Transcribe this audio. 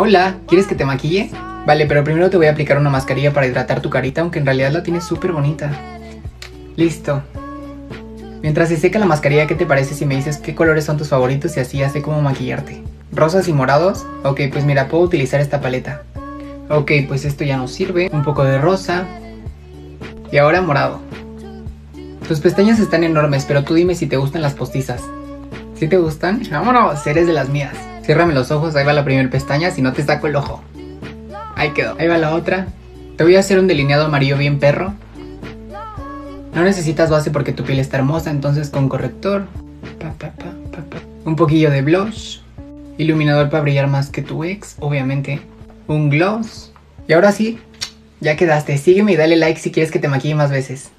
Hola, ¿quieres que te maquille? Vale, pero primero te voy a aplicar una mascarilla para hidratar tu carita, aunque en realidad la tienes súper bonita. Listo. Mientras se seca la mascarilla, ¿qué te parece si me dices qué colores son tus favoritos y así sé cómo maquillarte? ¿Rosas y morados? Ok, pues mira, puedo utilizar esta paleta. Ok, pues esto ya nos sirve. Un poco de rosa. Y ahora morado. Tus pestañas están enormes, pero tú dime si te gustan las postizas. ¿Sí te gustan? Vámonos, eres de las mías. Ciérrame los ojos, ahí va la primera pestaña, si no te saco el ojo. Ahí quedó. Ahí va la otra. Te voy a hacer un delineado amarillo bien perro. No necesitas base porque tu piel está hermosa, entonces con corrector. Un poquillo de blush. Iluminador para brillar más que tu ex, obviamente. Un gloss. Y ahora sí, ya quedaste. Sígueme y dale like si quieres que te maquille más veces.